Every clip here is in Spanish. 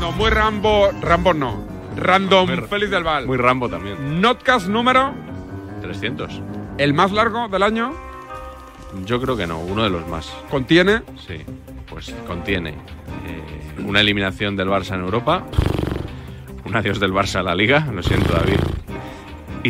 random, muy Rambo. Rambo no. Random, Félix del Val. Muy Rambo también. Notcast número, 300. el más largo del año, Yo creo que no, uno de los más. contiene. Sí, pues contiene eh, una eliminación del Barça en Europa, un adiós del Barça a la Liga, lo siento David.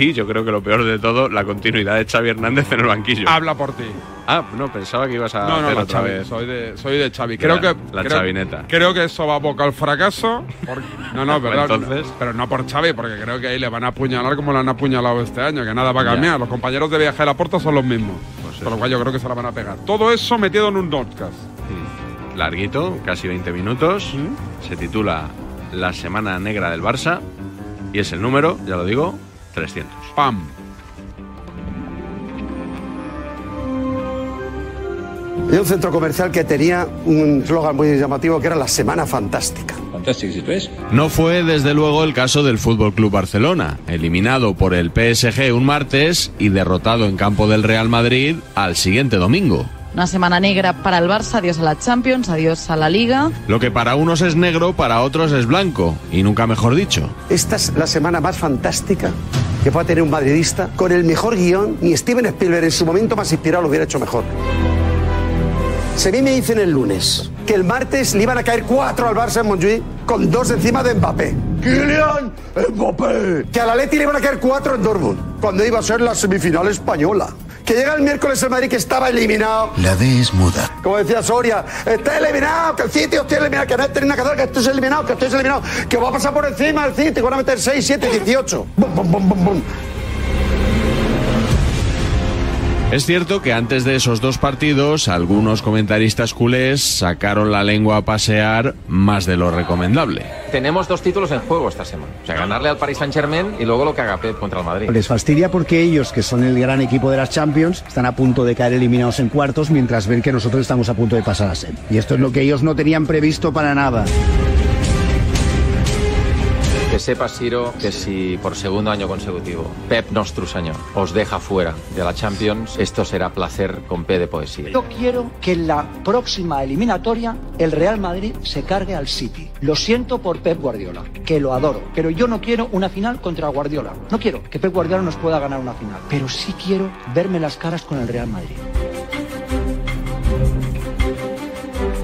Y yo creo que lo peor de todo, la continuidad de Xavi Hernández en el banquillo. Habla por ti. Ah, no, pensaba que ibas a No, no, hacer la otra Xavi, vez. soy de, soy de Xavi. Creo La- que. la creo, chavineta. Creo que eso va a boca al fracaso. por- no, no, verdad. entonces- Pero no por Xavi, porque creo que ahí le van a apuñalar como le han apuñalado este año, que nada va a cambiar. Los compañeros de viaje de la puerta son los mismos. Pues Con lo cual yo creo que se la van a pegar. Todo eso metido en un notcast. Mm. Larguito, casi 20 minutos. Se titula La Semana Negra del Barça. Y es el número, ya lo digo, 300. ¡Pam! Hay un centro comercial que tenía un eslogan muy llamativo que era la Semana Fantástica. No fue desde luego el caso del Fútbol Club Barcelona, eliminado por el PSG un martes y derrotado en campo del Real Madrid al siguiente domingo. Una semana negra para el Barça, adiós a la Champions, adiós a la Liga. Lo que para unos es negro, para otros es blanco, y nunca mejor dicho. Esta es la semana más fantástica que pueda tener un madridista con el mejor guion. Ni Steven Spielberg en su momento más inspirado lo hubiera hecho mejor. Si a mí me dicen el lunes que el martes le iban a caer cuatro al Barça en Montjuïc con dos encima de Mbappé. ¡Kylian Mbappé! Que a la Leti le iban a caer cuatro en Dortmund cuando iba a ser la semifinal española. Que llega el miércoles el Madrid que estaba eliminado. La D es muda. Como decía Soria, está eliminado, que el City está eliminado, que no tiene nada que hacer, que esto es eliminado, que esto es eliminado, que va a pasar por encima del City, que van a meter 6, 7, 18. Bum, bum, bum, bum, bum. Es cierto que antes de esos dos partidos, algunos comentaristas culés sacaron la lengua a pasear más de lo recomendable. Tenemos dos títulos en juego esta semana. O sea, ganarle al Paris Saint Germain y luego lo que haga Pep contra el Madrid. Les fastidia porque ellos, que son el gran equipo de las Champions, están a punto de caer eliminados en cuartos, mientras ven que nosotros estamos a punto de pasar a semi. Y esto es lo que ellos no tenían previsto para nada. Que sepas, Siro, que si por segundo año consecutivo Pep Nostrus año os deja fuera de la Champions, esto será placer con P de poesía. Yo quiero que en la próxima eliminatoria el Real Madrid se cargue al City. Lo siento por Pep Guardiola, que lo adoro, pero yo no quiero una final contra Guardiola. No quiero que Pep Guardiola nos pueda ganar una final, pero sí quiero verme las caras con el Real Madrid.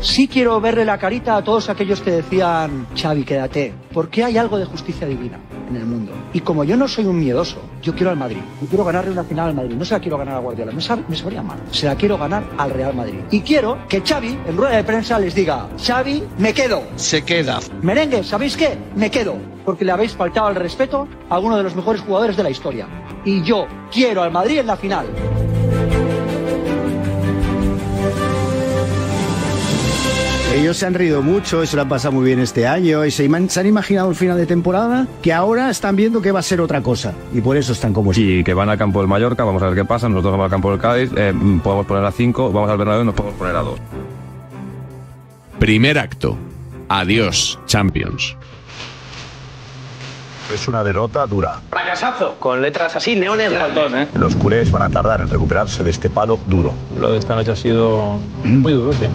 Sí quiero verle la carita a todos aquellos que decían, Xavi, quédate, porque hay algo de justicia divina en el mundo. Y como yo no soy un miedoso, yo quiero al Madrid. Yo quiero ganarle una final al Madrid. No se la quiero ganar a Guardiola, me, sab- me sabría mal. Se la quiero ganar al Real Madrid. Y quiero que Xavi, en rueda de prensa, les diga, Xavi, me quedo. Se queda. Merengue, ¿sabéis qué? Me quedo. Porque le habéis faltado al respeto a uno de los mejores jugadores de la historia. Y yo quiero al Madrid en la final. Ellos se han reído mucho y se lo han pasado muy bien este año y se, han imaginado el final de temporada que ahora están viendo que va a ser otra cosa y por eso están como están. Y que van al campo del Mallorca, vamos a ver qué pasa. Nosotros vamos al campo del Cádiz, eh, podemos poner a 5, vamos al Bernabéu, nos podemos poner a 2. Primer acto. Adiós, Champions. Es una derrota dura. Fracasazo, con letras así, neones grandes. ¿eh? Los culés van a tardar en recuperarse de este palo duro. Lo de esta noche ha sido muy duro, sí.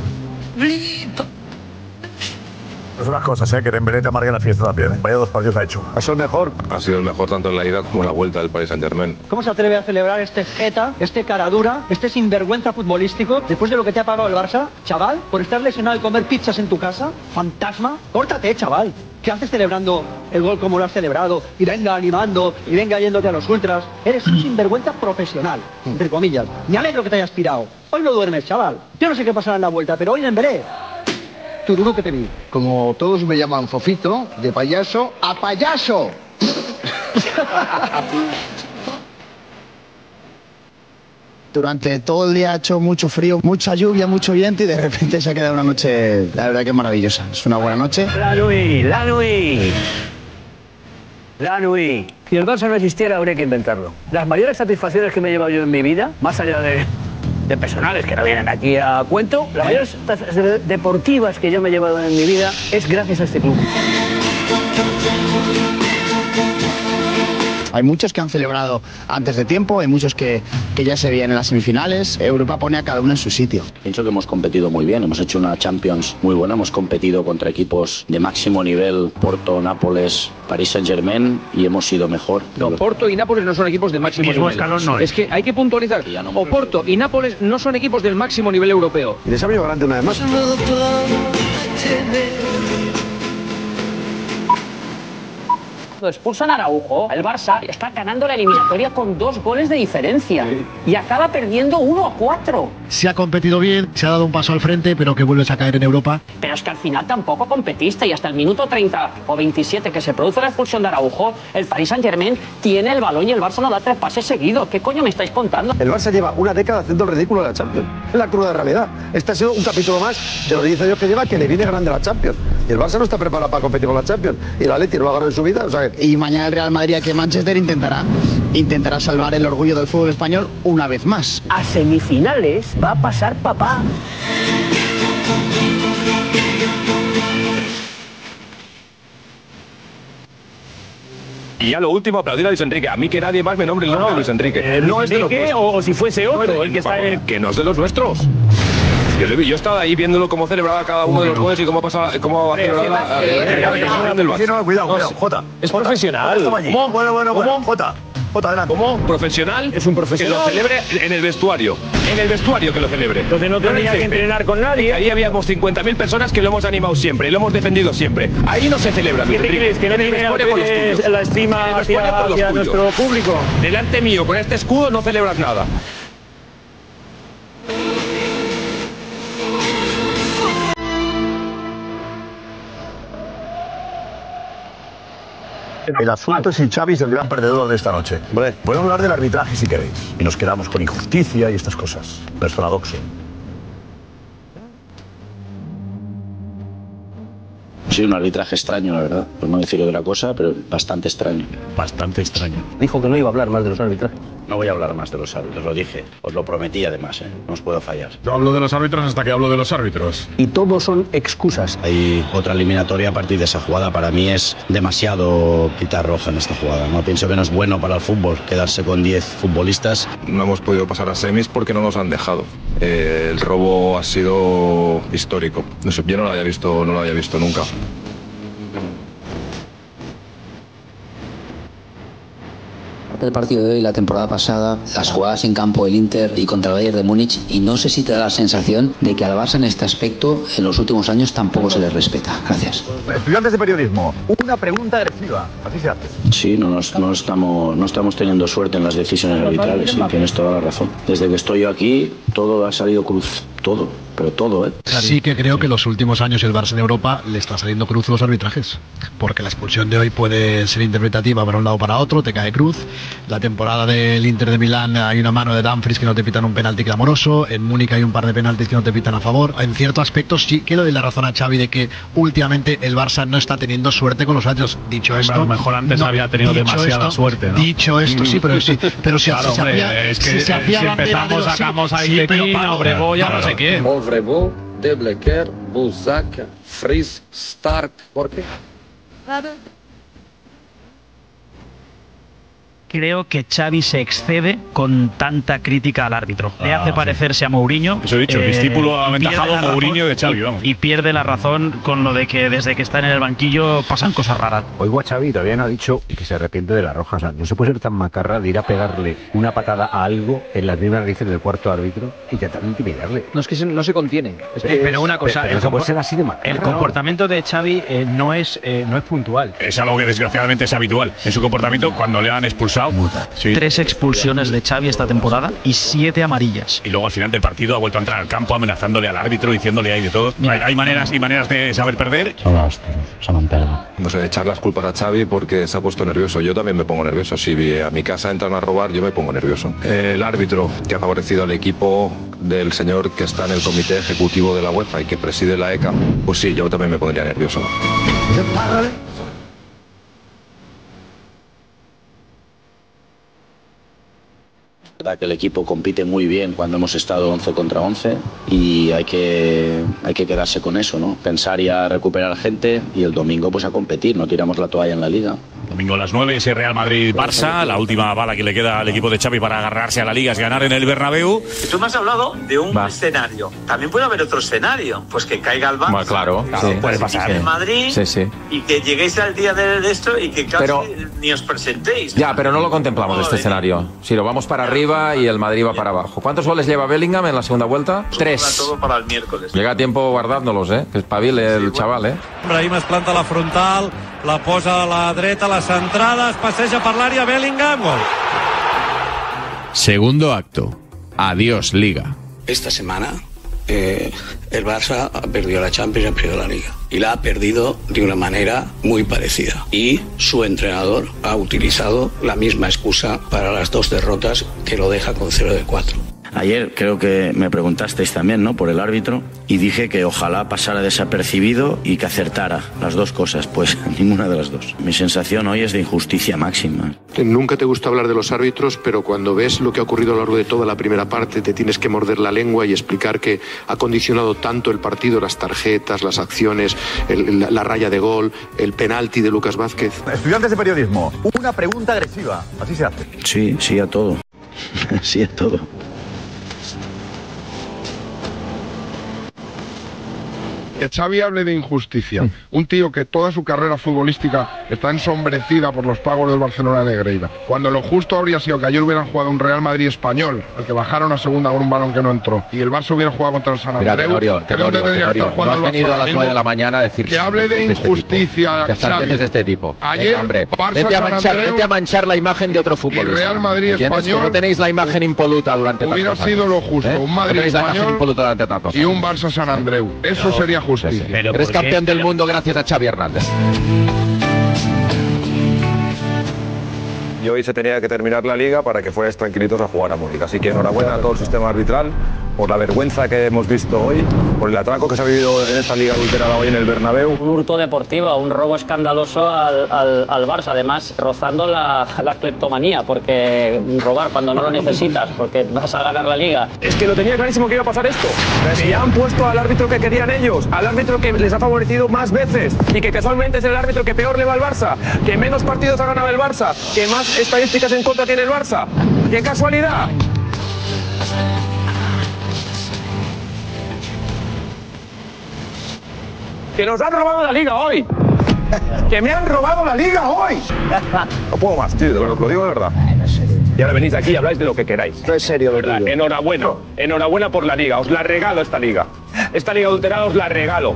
Es unas cosas, ¿eh? Que Dembélé te amargue la fiesta también. ¿eh? Vaya dos partidos ha hecho. ¿Ha sido el mejor? Ha sido el mejor tanto en la ida como en la vuelta del Paris Saint Germain. ¿Cómo se atreve a celebrar este jeta, este cara dura, este sinvergüenza futbolístico después de lo que te ha pagado el Barça? Chaval, por estar lesionado y comer pizzas en tu casa, fantasma, córtate, chaval. ¿Qué haces celebrando el gol como lo has celebrado? Y venga animando, y venga yéndote a los ultras. Eres un sinvergüenza profesional, entre comillas. Me alegro que te hayas pirado. Hoy no duermes, chaval. Yo no sé qué pasará en la vuelta, pero hoy en veré. Tururu que te vi. Como todos me llaman Fofito, de payaso a payaso. Durante todo el día ha hecho mucho frío, mucha lluvia, mucho viento y de repente se ha quedado una noche, la verdad que maravillosa. Es una buena noche. La Nui, la Nui. La Nui. Si el Barça no existiera, habría que inventarlo. Las mayores satisfacciones que me he llevado yo en mi vida, más allá de, de personales que no vienen aquí a cuento, las mayores satisfacciones deportivas que yo me he llevado en mi vida es gracias a este club. Hay muchos que han celebrado antes de tiempo, hay muchos que, que ya se veían en las semifinales. Europa pone a cada uno en su sitio. Pienso que hemos competido muy bien, hemos hecho una Champions muy buena, hemos competido contra equipos de máximo nivel, Porto, Nápoles, París Saint Germain y hemos sido mejor. No, Porto y Nápoles no son equipos de máximo nivel. escalón no es que hay que puntualizar. O Porto y Nápoles no son equipos del máximo nivel europeo. Y les ha venido grande una vez más. Cuando expulsan a Araujo, el Barça está ganando la eliminatoria con dos goles de diferencia y acaba perdiendo 1 a 4. Se ha competido bien, se ha dado un paso al frente, pero que vuelves a caer en Europa. Pero es que al final tampoco competiste y hasta el minuto 30 o 27 que se produce la expulsión de Araujo, el Paris Saint Germain tiene el balón y el Barça no da tres pases seguidos. ¿Qué coño me estáis contando? El Barça lleva una década haciendo el ridículo de la Champions. Es la cruda realidad. Este ha sido un capítulo más de los 10 años que lleva que le viene grande la Champions. Y el Barça no está preparado para competir con la Champions. Y el Atleti no lo ha ganado en su vida. O sea, Y mañana el Real Madrid aquí en Manchester intentará, intentará salvar el orgullo del fútbol español una vez más. A semifinales va a pasar papá. Y ya lo último, aplaudir a Luis Enrique. A mí que nadie más me nombre el nombre de Luis Enrique. Eh, no es de los o, o si fuese otro, el que está en... Que no es de los nuestros. Yo, le vi- yo estaba ahí viéndolo cómo celebraba cada uno de los goles y cómo pasaba, cómo celebraba el cuidado, cuidado. Jota. Es profesional. ¿Cómo? Bueno, bueno, bueno. Jota. Jota, adelante. ¿Cómo? ¿Profesional? Es un profesional. Que lo celebre en el vestuario. En el vestuario que lo celebre. Entonces no tenía que entrenar con nadie. Ahí habíamos 50.000 personas que lo hemos animado siempre y lo hemos defendido siempre. Ahí no se celebra. ¿Qué crees? ¿Que no tiene la estima hacia- nuestro público? Delante mío, con este escudo no celebras nada. El asunto es si Xavi es el gran perdedor de esta noche. Podemos hablar del arbitraje si queréis. Y nos quedamos con injusticia y estas cosas. Personadoxo. Sí, un arbitraje extraño, la verdad. Por no decir otra cosa, pero bastante extraño. Bastante extraño. Dijo que no iba a hablar más de los árbitros. No voy a hablar más de los árbitros, lo dije. Os lo prometí además, ¿eh? No os puedo fallar. Yo hablo de los árbitros hasta que hablo de los árbitros. Y todos son excusas. Hay otra eliminatoria a partir de esa jugada. Para mí es demasiado quitar roja en esta jugada. No pienso que no es bueno para el fútbol quedarse con 10 futbolistas. No hemos podido pasar a semis porque no nos han dejado. Eh, el robo ha sido histórico. No sé, yo no lo había visto, no lo había visto nunca. Del partido de hoy, la temporada pasada, las jugadas en campo del Inter y contra el Bayern de Múnich, y no sé si te da la sensación de que al Barça en este aspecto, en los últimos años, tampoco se le respeta. Gracias. Estudiantes de periodismo. Una pregunta agresiva. Así se hace. Sí, no, nos- no estamos, no estamos teniendo suerte en las decisiones arbitrales, sí, tienes toda la razón. Desde que estoy yo aquí, todo ha salido cruz. Todo, pero todo, ¿eh? Sí que creo que los últimos años el Barça en Europa le está saliendo cruz los arbitrajes, porque la expulsión de hoy puede ser interpretativa para un lado o para otro, te cae cruz. La temporada del Inter de Milán hay una mano de Dumfries que no te pitan un penalti clamoroso, en Múnich hay un par de penaltis que no te pitan a favor. En ciertos aspectos sí que le doy la razón a Xavi de que últimamente el Barça no está teniendo suerte con los árbitros. Dicho Hombre, esto, a lo mejor antes no, había tenido demasiada esto- suerte, ¿no? Dicho esto, sí, pero sí, pero si, Claro, si se hombre, hacía, es que si se eh, hacía si bandera de empezamos, los- sacamos a sí, ya no conseguir. É. Movrebo, Deblequer, Busaca, freeze, Stark. Por quê? Nada. Creo que Xavi se excede con tanta crítica al árbitro. Le Ah, hace sí. parecerse a Mourinho. Eso he dicho, el eh, discípulo y aventajado la Mourinho razón- de Xavi, y- vamos. Y pierde la razón con lo de que desde que está en el banquillo pasan cosas raras. Oigo a Xavi todavía no ha dicho que se arrepiente de la roja. O sea, no se puede ser tan macarra de ir a pegarle una patada a algo en las mismas narices del cuarto árbitro y tratar de intimidarle. No es que se- no se contiene. Es- Eh, pero una cosa, pero el, ser así de macarra. el comportamiento de Xavi eh, no, es, eh, no es puntual. Es algo que desgraciadamente es habitual en su comportamiento cuando le han expulsado. Sí. Tres expulsiones de Xavi esta temporada y siete amarillas. Y luego al final del partido ha vuelto a entrar al campo amenazándole al árbitro, diciéndole ahí de todo. Hay, hay maneras y maneras de saber perder. No sé, echar las culpas a Xavi porque se ha puesto nervioso. Yo también me pongo nervioso. Si a mi casa entran a robar, yo me pongo nervioso. El árbitro que ha favorecido al equipo del señor que está en el comité ejecutivo de la UEFA y que preside la ECA, pues sí, yo también me pondría nervioso. Verdad que el equipo compite muy bien cuando hemos estado 11 contra 11 y hay que, hay que quedarse con eso, ¿no? Pensar ya recuperar gente y el domingo pues a competir, no tiramos la toalla en la liga. Domingo a las 9, ese Real Madrid-Barça, la última bala que le queda al equipo de Xavi para agarrarse a la liga es ganar en el Bernabéu. Tú me has hablado de un escenario. También puede haber otro escenario. Pues que caiga el Barça. Bueno, claro, Claro, sí. puede pasar. En Madrid. Sí, sí. Y que lleguéis al día de, de esto y que casi Pero- ni os presentéis. Ya, pero no lo contemplamos este escenario. Si lo vamos para arriba y el Madrid va para abajo. ¿Cuántos goles lleva Bellingham en la segunda vuelta? Para Tres. todo para el miércoles. Llega a tiempo guardándolos, ¿eh? Que espabile el chaval, ¿eh? Brahim es planta la frontal, la posa a la dreta, la centrada, es passeja per l'àrea, Bellingham, gol. Segundo acto. Adiós, Liga. Esta semana eh, el Barça ha perdido la Champions y ha perdido la Liga. Y la ha perdido de una manera muy parecida. Y su entrenador ha utilizado la misma excusa para las dos derrotas que lo deja con 0 de 4. Ayer creo que me preguntasteis también, ¿no? Por el árbitro y dije que ojalá pasara desapercibido y que acertara las dos cosas. Pues ninguna de las dos. Mi sensación hoy es de injusticia máxima. Nunca te gusta hablar de los árbitros, pero cuando ves lo que ha ocurrido a lo largo de toda la primera parte, te tienes que morder la lengua y explicar que ha condicionado tanto el partido, las tarjetas, las acciones, el- la, la raya de gol, el penalti de Lucas Vázquez. Estudiantes de periodismo, una pregunta agresiva. Así se hace. Sí, sí a todo. sí a todo. Xavi hable de injusticia. Un tío que toda su carrera futbolística está ensombrecida por los pagos del Barcelona de Negreira. Cuando lo justo habría sido que ayer hubieran jugado un Real Madrid español, al que bajaron a segunda con un balón que no entró, y el Barça hubiera jugado contra el San Mira, Andreu, Tenorio, ¿de Tenorio, Tenorio, estar jugando no has venido a las Barça? 9 de la mañana a decir Que hable de de este injusticia, Que Xavi. de este tipo. Ayer, hombre, Barça, vete a, San manchar, Andreu vete a manchar la imagen de otro futbolista. Real Madrid español. No tenéis la imagen impoluta durante Hubiera sido años. lo justo, ¿Eh? un No Madrid imagen español impoluta durante tantos y un Barça San Andreu. Eso sería justicia. Eres campeón del mundo gracias a Xavi Hernández. Y hoy se tenía que terminar la liga para que fuerais tranquilitos a jugar a Múnich. Así que enhorabuena a todo el sistema arbitral por la vergüenza que hemos visto hoy, por el atraco que se ha vivido en esta liga adulterada hoy en el Bernabéu. Un hurto deportivo, un robo escandaloso al, al, al Barça, además rozando la, la cleptomanía, porque robar cuando no lo necesitas, porque vas a ganar la liga. Es que lo tenía clarísimo que iba a pasar esto. Que ya han puesto al árbitro que querían ellos, al árbitro que les ha favorecido más veces y que casualmente es el árbitro que peor le va al Barça, que menos partidos ha ganado el Barça, que más estadísticas en contra tiene el Barça. ¡Qué casualidad! Que nos han robado la liga hoy. Que me han robado la liga hoy. No puedo más, tío, lo, lo digo de verdad. Y ahora venís aquí y habláis de lo que queráis. No es serio, ¿Verdad? Enhorabuena, enhorabuena por la liga. Os la regalo esta liga. Esta liga adulterada os la regalo.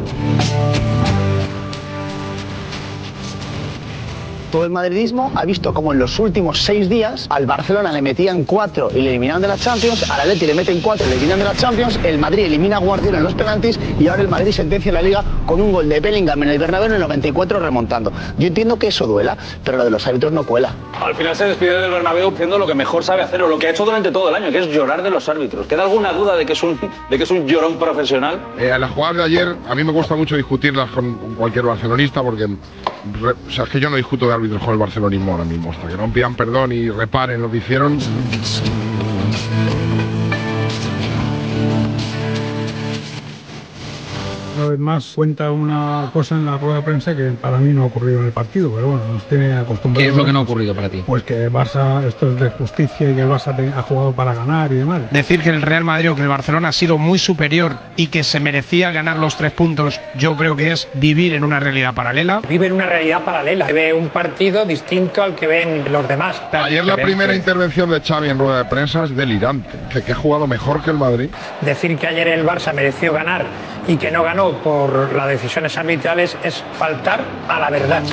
Todo el madridismo ha visto como en los últimos seis días al Barcelona le metían cuatro y le eliminaban de la Champions, al Atleti le meten cuatro y le eliminan de la Champions, el Madrid elimina a Guardiola en los penaltis y ahora el Madrid sentencia la Liga con un gol de Bellingham en el Bernabéu en el 94 remontando. Yo entiendo que eso duela, pero lo de los árbitros no cuela. Al final se despide del Bernabéu haciendo lo que mejor sabe hacer o lo que ha hecho durante todo el año, que es llorar de los árbitros. ¿Queda alguna duda de que es un, de que es un llorón profesional? Eh, las jugadas de ayer, a mí me cuesta mucho discutirlas con, cualquier barcelonista porque o sea, es que yo no discuto de árbitros con el barcelonismo ahora mismo. Hasta que no pidan perdón y reparen lo que hicieron. Una vez más cuenta una cosa en la rueda de prensa que para mí no ha ocurrido en el partido, pero bueno, nos tiene acostumbrados. ¿Qué es lo que no ha ocurrido para ti? Pues que Barça, esto es de justicia y que el Barça ha jugado para ganar y demás. Decir que el Real Madrid o que el Barcelona ha sido muy superior y que se merecía ganar los tres puntos, yo creo que es vivir en una realidad paralela. Vive en una realidad paralela. Ve un partido distinto al que ven los demás. Ayer la primera intervención de Xavi en rueda de prensa es delirante. Que ha jugado mejor que el Madrid. Decir que ayer el Barça mereció ganar y que no ganó por las decisiones arbitrales es faltar a la verdad.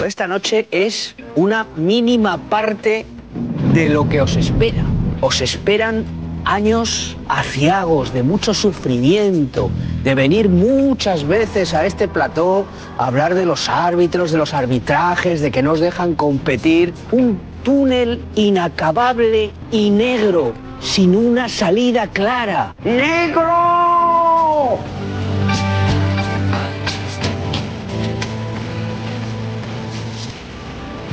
De esta noche es una mínima parte de lo que os espera. Os esperan años aciagos, de mucho sufrimiento, de venir muchas veces a este plató a hablar de los árbitros, de los arbitrajes, de que nos dejan competir. Un túnel inacabable y negro, sin una salida clara. ¡Negro!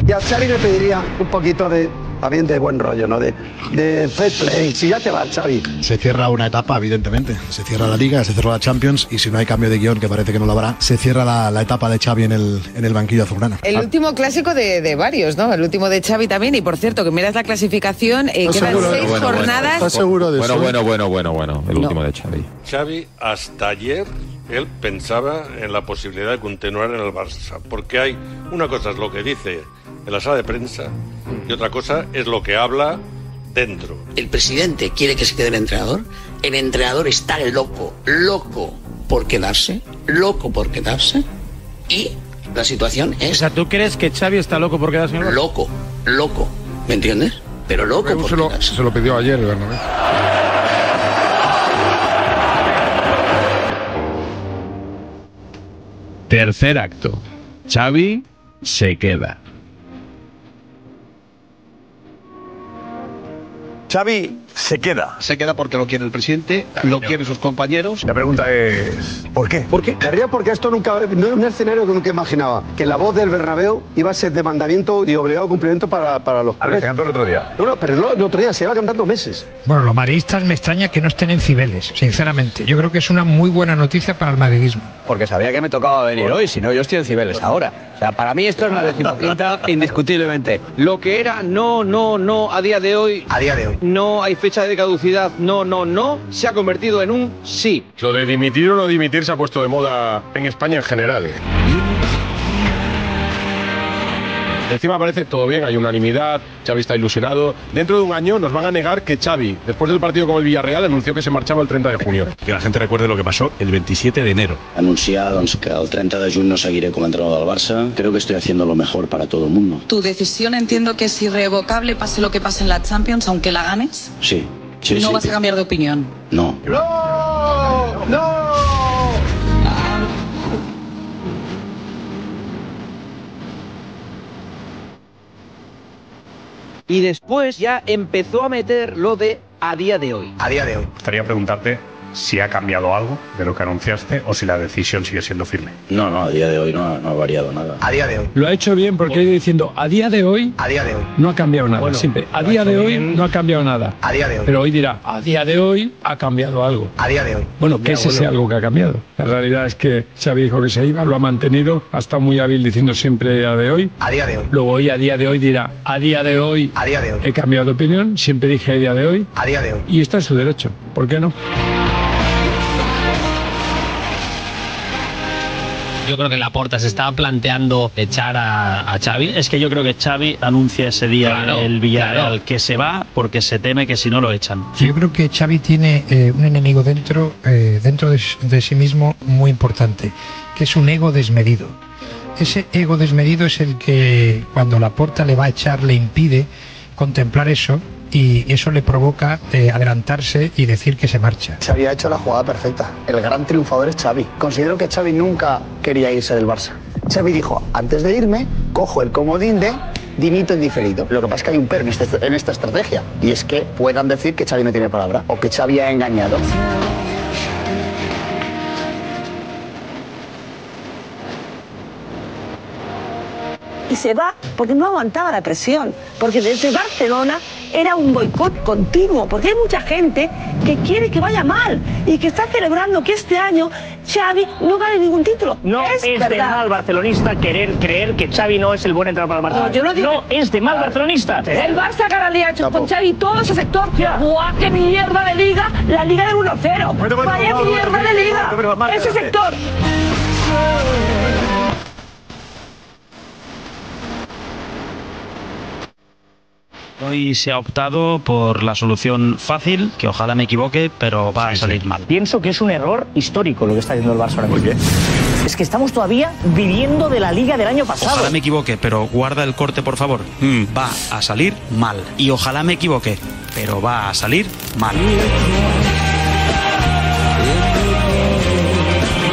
Y a Xavi le pediría un poquito de también de buen rollo, ¿no? De, de fair play. Si ya te va, Xavi. Se cierra una etapa, evidentemente. Se cierra la Liga, se cierra la Champions y si no hay cambio de guion, que parece que no lo habrá, se cierra la, la etapa de Xavi en el, en el banquillo azulgrana. El último clásico de, de varios, ¿no? El último de Xavi también. Y por cierto, que miras la clasificación, eh, ¿Estás quedan seguro? seis Bueno, bueno, jornadas. ¿Estás seguro de Bueno, eso? bueno, bueno, bueno, bueno. El último de Xavi. Xavi, hasta ayer, él pensaba en la posibilidad de continuar en el Barça, porque hay una cosa es lo que dice en la sala de prensa y otra cosa es lo que habla dentro. El presidente quiere que se quede el entrenador. El entrenador está loco, loco por quedarse, loco por quedarse. Y la situación es. O sea, ¿tú crees que Xavi está loco por quedarse en el? Loco, loco. ¿Me entiendes? Pero loco por se, lo, quedarse. se lo pidió ayer el Bernabéu. Tercer acto. Xavi se queda. Xavi se queda. Se queda porque lo quiere el presidente, lo quieren sus compañeros. La pregunta es, ¿por qué? ¿Por qué? Porque esto nunca, no era un escenario que nunca imaginaba. Que la voz del Bernabéu iba a ser de mandamiento y obligado cumplimiento para, para los A ver, se cantó el otro día. No, no, pero no, el otro día se iba cantando meses. Bueno, los madridistas me extraña que no estén en Cibeles, sinceramente. Yo creo que es una muy buena noticia para el madridismo. Porque sabía que me tocaba venir hoy, si no yo estoy en Cibeles ahora. O sea, para mí esto es la decimoquinta indiscutiblemente. Lo que era no, no, no a día de hoy. A día de hoy. No hay fecha de caducidad, no, no, no, se ha convertido en un sí. Lo de dimitir o no dimitir se ha puesto de moda en España en general. Encima parece todo bien, hay unanimidad, Xavi está ilusionado. Dentro de un año nos van a negar que Xavi, después del partido con el Villarreal, anunció que se marchaba el 30 de junio. Que la gente recuerde lo que pasó el 27 de enero. Anunciar doncs, que el 30 de juny no seguiré com a entrenador del Barça. Creo que estoy haciendo lo mejor para todo el mundo. Tu decisión entiendo que es irrevocable, pase lo que pase en la Champions, aunque la ganes. Sí, sí, no sí. vas a cambiar de opinión. No. ¡No! Y después ya empezó a meter lo de a día de hoy. A día de hoy. Me gustaría preguntarte si ha cambiado algo de lo que anunciaste o si la decisión sigue siendo firme. No, no, a día de hoy no, ha- no ha variado nada. A día de hoy. Lo ha hecho bien porque ha ido diciendo, a día de hoy A día de hoy. no ha cambiado nada. Bueno, Siempre, a día de hoy bien. no ha cambiado nada. A día de hoy. Pero hoy dirá, a día de hoy ha cambiado algo. A día de hoy. Bueno, ¿qué Ya, es ese algo que ha cambiado? La realidad es que Xavi dijo que se iba, lo ha mantenido, ha estado muy hábil diciendo siempre a de hoy. A día de hoy. Luego hoy a día de hoy dirá, a día de hoy A día de hoy. he cambiado de opinión, siempre dije a día de hoy. A día de hoy. Y está en su derecho, ¿por qué no? Yo creo que Laporta se estaba planteando echar a, a Xavi. Es que yo creo que Xavi anuncia ese día Claro, el Villarreal claro. que se va porque se teme que si no lo echan. Yo creo que Xavi tiene eh, un enemigo dentro, eh, dentro de, de sí mismo muy importante, que es un ego desmedido. Ese ego desmedido es el que cuando la porta le va a echar le impide contemplar eso y eso le provoca eh, adelantarse y decir que se marcha. Xavi ha hecho la jugada perfecta. El gran triunfador es Xavi. Considero que Xavi nunca quería irse del Barça. Xavi dijo, antes de irme, cojo el comodín de dimito en diferido. Lo que pasa es que hay un pero en, en esta estrategia. Y es que puedan decir que Xavi no tiene palabra o que Xavi ha engañado. Y se va porque no aguantaba la presión, porque desde Barcelona era un boicot continuo, porque hay mucha gente que quiere que vaya mal y que está celebrando que este año Xavi no gane ningún título. No es, de mal barcelonista querer creer que Xavi no es el buen entrenador para el Barcelona. No, yo no digo- es de mal barcelonista. El Barça cada día ha hecho con Xavi todo ese sector. ¡Buah, qué mierda de liga! La liga del 1-0. ¡Vaya mierda de liga! Ese sector. Hoy se ha optado por la solución fácil, que ojalá me equivoque, pero va a salir mal. Pienso que es un error histórico lo que está haciendo el Barça ahora mismo. Es que estamos todavía viviendo de la liga del año pasado. Ojalá me equivoque, pero guarda el corte, por favor. Mm, Va a salir mal. Y ojalá me equivoque, pero va a salir mal.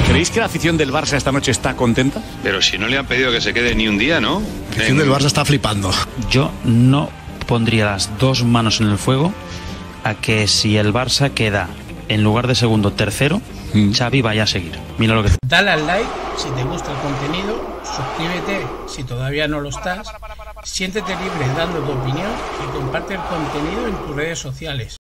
¿Creéis que la afición del Barça esta noche está contenta? Pero si no le han pedido que se quede ni un día, ¿no? La afición del Barça está flipando. Yo no pondría las dos manos en el fuego a que si el Barça queda en lugar de segundo tercero, Xavi vaya a seguir. Mira lo que Dale al like si te gusta el contenido, suscríbete si todavía no lo estás Siéntete libre dando tu opinión y comparte el contenido en tus redes sociales.